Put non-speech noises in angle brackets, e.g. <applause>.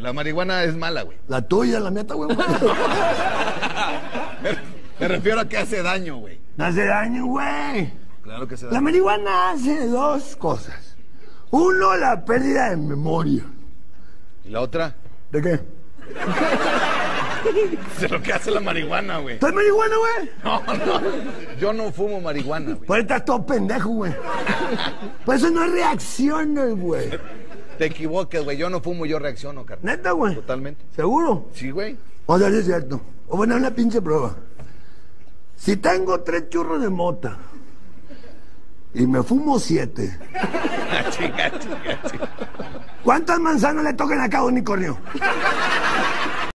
güey. La marihuana es mala, güey. La tuya, la mía está güey. <laughs> Me refiero a que hace daño, güey. Hace daño, güey. Claro que hace La daño. marihuana hace dos cosas. Uno, la pérdida de memoria. ¿Y la otra? ¿De qué? <laughs> Es lo que hace la marihuana, güey. ¿Estás marihuana, güey? No, no. Yo no fumo marihuana, güey. Por eso estás todo pendejo, güey. Por eso no reaccionas, güey. Te equivoques, güey. Yo no fumo, yo reacciono, carnal. Neta, güey. Totalmente. ¿Seguro? Sí, güey. Vamos a ver si es cierto. O bueno, una pinche prueba. Si tengo tres churros de mota y me fumo siete, <laughs> chica, chica, chica. ¿cuántas manzanas le tocan a cada unicornio? <laughs>